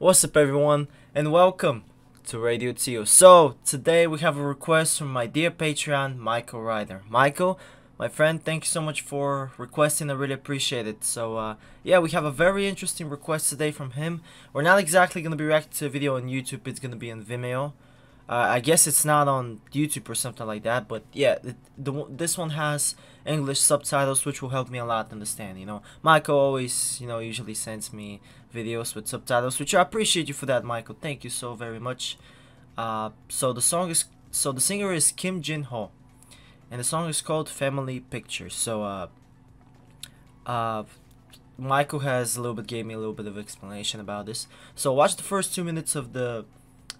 What's up everyone and welcome to Radio Teo. So today we have a request from my dear Patreon Michael Reiter. Michael, my friend, thank you so much for requesting. I really appreciate it. So uh, yeah, we have a very interesting request today from him. We're not exactly going to be reacting to a video on YouTube. It's going to be on Vimeo. Uh, I guess it's not on YouTube or something like that, but yeah, the, the, this one has English subtitles, which will help me a lot understand. You know, Michael always, you know, usually sends me videos with subtitles, which I appreciate you for that, Michael. Thank you so very much. Uh, so the song is, so the singer is Kim Jin Ho, and the song is called Family Pictures. So, uh, uh, Michael has a little bit gave me a little bit of explanation about this. So watch the first two minutes of the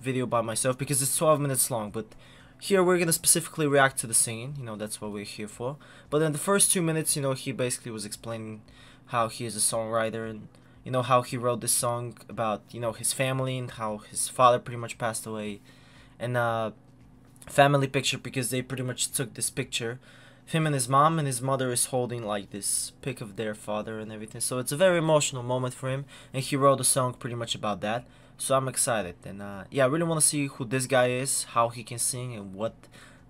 video by myself because it's 12 minutes long but here we're gonna specifically react to the singing you know that's what we're here for. But in the first two minutes you know he basically was explaining how he is a songwriter and you know how he wrote this song about you know his family and how his father pretty much passed away. And uh family picture because they pretty much took this picture him and his mom and his mother is holding like this pic of their father and everything. So it's a very emotional moment for him and he wrote a song pretty much about that. So I'm excited and uh, yeah I really want to see who this guy is how he can sing and what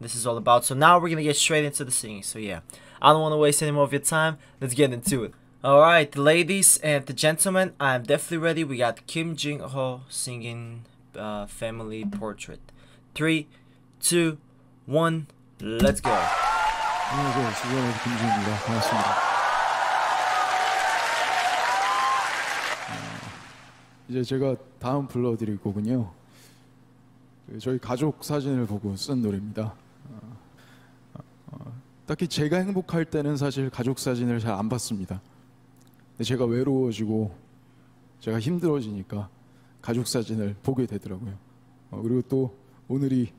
this is all about. So now we're gonna get straight into the singing. So yeah I don't want to waste any more of your time. Let's get into it. Alright ladies and gentlemen I'm definitely ready. We got Kim Jin Ho singing uh, family portrait. Three two one let's go 안녕하세요. 수고하는 김지입니다. 반갑습니다. 이제 제가 다음 불러드릴 곡은요. 그 저희 가족 사진을 보고 쓴 노래입니다. 어, 어, 딱히 제가 행복할 때는 사실 가족 사진을 잘 안 봤습니다. 제가 외로워지고 제가 힘들어지니까 가족 사진을 보게 되더라고요. 어, 그리고 또 오늘이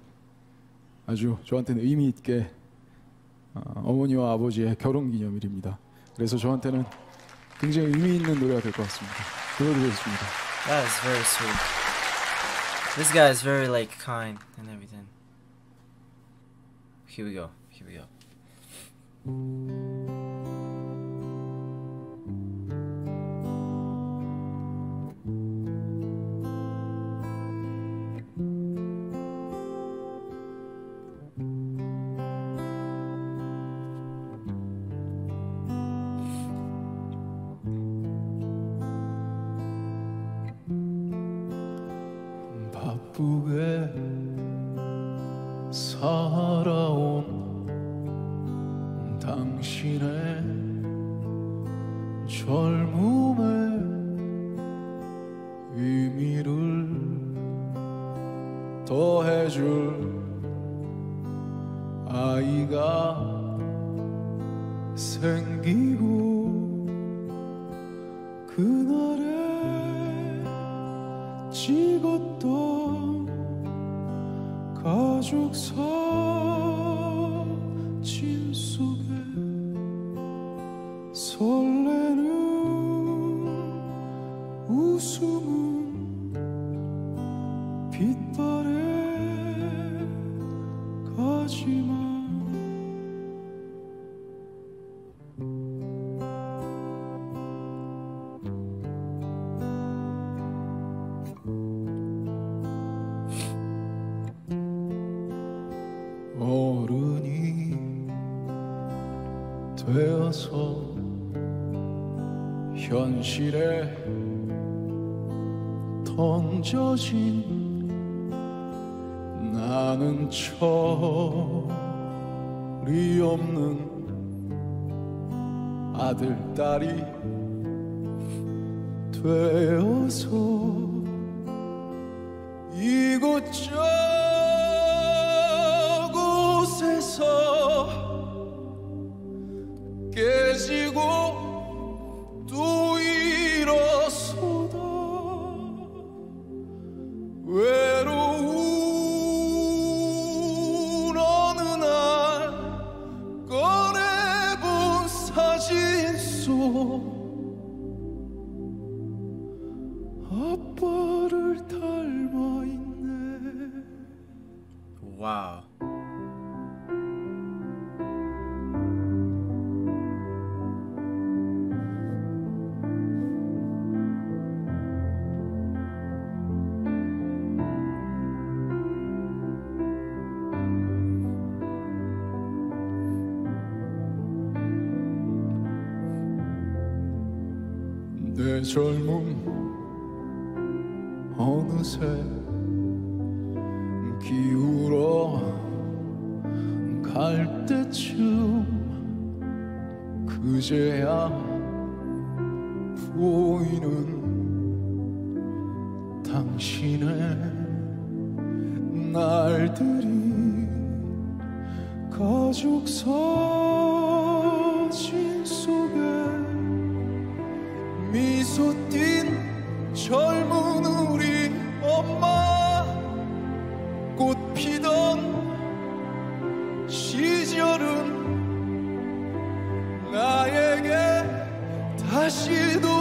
아주 저한테는 의미 있게 어머니와 아버지의 결혼 기념일입니다. 그래서 저한테는 굉장히 의미 있는 노래가 될 것 같습니다. 들어드리겠습니다. That is very sweet. This guy is very like kind and everything. Here we go. Here we go. 바쁘게 살아온 당신의 젊음의 의미를 더해줄 아이가 생기고 그날의 찍었던 가족 사진 속에 설레는 웃음은 빛바래 가지만 되어서 현실에 던져진 나는 철이 없는 아들 딸이 되어서 이곳저곳 아빠를 닮아 있네. 와. 내 젊음 어느새 기울어 갈 때쯤 그제야 보이는 당신의 날들이 가족 사진 속에 미소 띈 젊은 mexe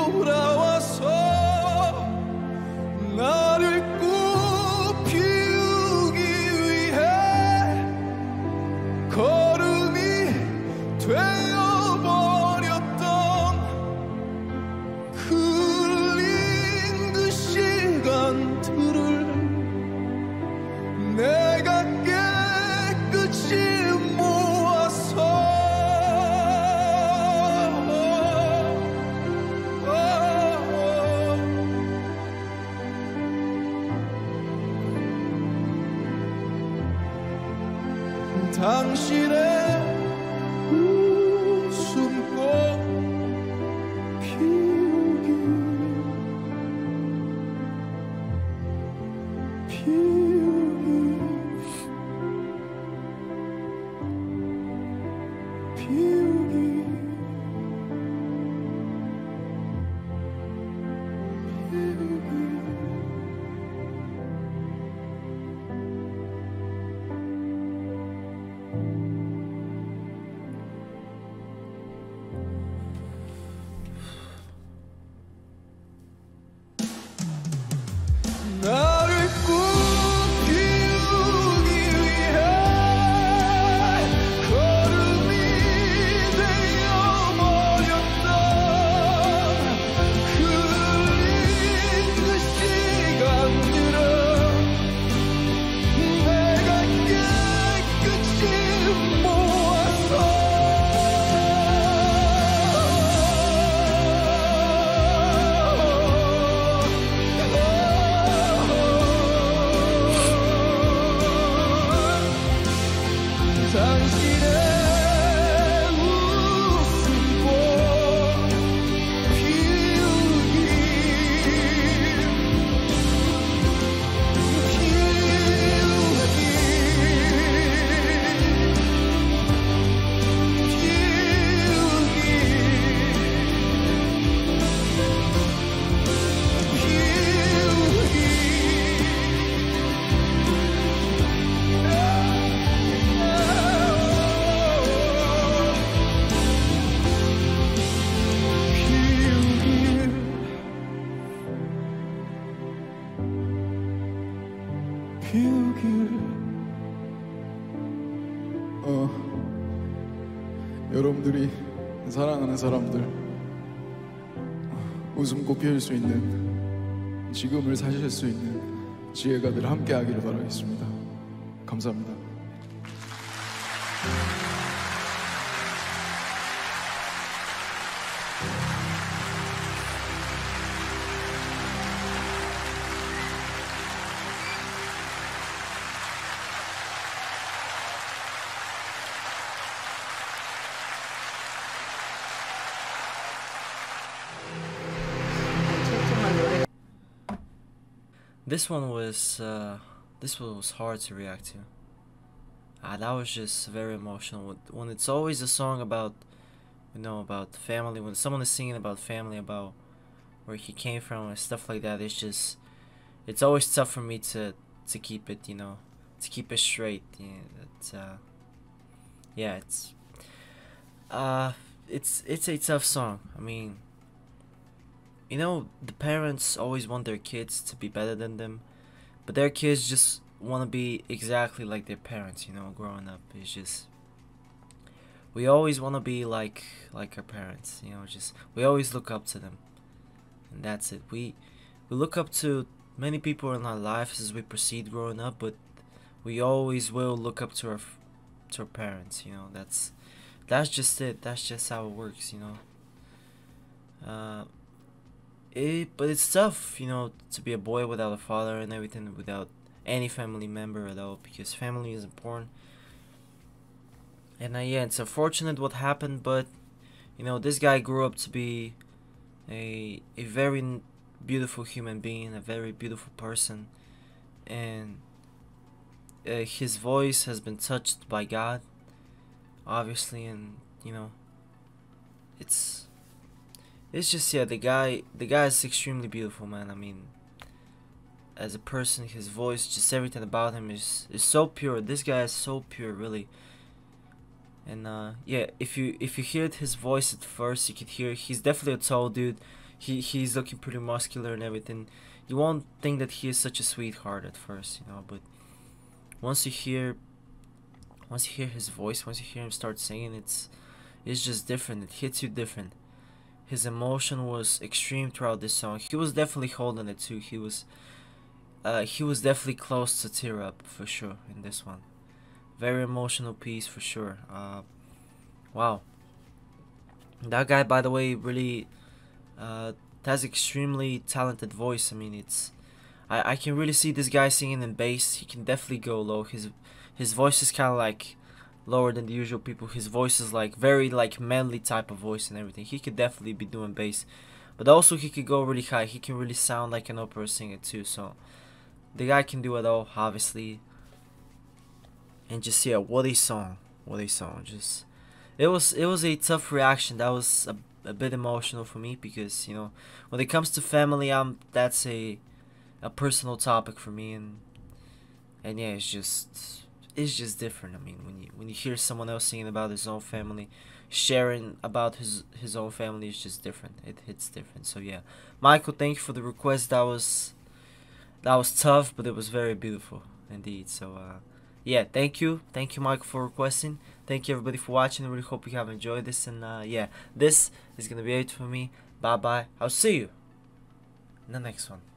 相信 어 여러분들이 사랑하는 사람들 웃음꽃 피울 수 있는 지금을 사실 수 있는 지혜가 늘 함께 하기를 바라겠습니다 감사합니다. This one was uh, this one was hard to react to. Ah, that was just very emotional. When- it's always a song about, you know, about family. When someone is singing about family, about where he came from and stuff like that, it's just, it's always tough for me to to keep it, you know, to keep it straight. Yeah, it's, uh, yeah, it's, uh, it's it's a tough song. I mean, you know, the parents always want their kids to be better than them, but their kids just want to be exactly like their parents. You know, growing up, it's just we always want to be like like our parents. You know, just we always look up to them, and that's it. We we look up to many people in our lives as we proceed growing up, but we always will look up to our to our parents. You know, that's that's just it. That's just how it works. You know. Uh, it but it's tough, you know, to be a boy without a father and everything, without any family member at all, because family is important. And uh, yeah, it's unfortunate what happened, but you know, this guy grew up to be a a very beautiful human being, a very beautiful person, and uh, his voice has been touched by God, obviously, and you know, it's it's just yeah, the guy the guy is extremely beautiful, man. I mean, as a person, his voice, just everything about him is is so pure. This guy is so pure, really. And uh, yeah, if you if you heard his voice at first, you could hear he's definitely a tall dude. He he's looking pretty muscular and everything. You won't think that he is such a sweetheart at first, you know. But once you hear, once you hear his voice, once you hear him start singing, it's it's just different. It hits you different. His emotion was extreme throughout this song. He was definitely holding it too. He was, uh, he was definitely close to tear up for sure in this one very emotional piece for sure. Uh, wow. That guy, by the way, really uh, has extremely talented voice. I mean, it's I, I can really see this guy singing in bass. He can definitely go low. His his voice is kind of like lower than the usual people. His voice is like very like manly type of voice and everything. He could definitely be doing bass, but also he could go really high. He can really sound like an opera singer too. So the guy can do it all. Obviously, and just yeah, what a song, what a song. Just it was it was a tough reaction. That was a, a bit emotional for me because you know when it comes to family, I'm that's a a personal topic for me and and yeah, it's just it's just different. I mean, when you when you hear someone else singing about his own family, sharing about his his own family is just different. It hits different. So yeah, Michael, thank you for the request. That was that was tough, but it was very beautiful indeed. So uh, yeah, thank you, thank you, Michael, for requesting. Thank you, everybody, for watching. I really hope you have enjoyed this. And uh, yeah, this is gonna be it for me. Bye bye. I'll see you in the next one.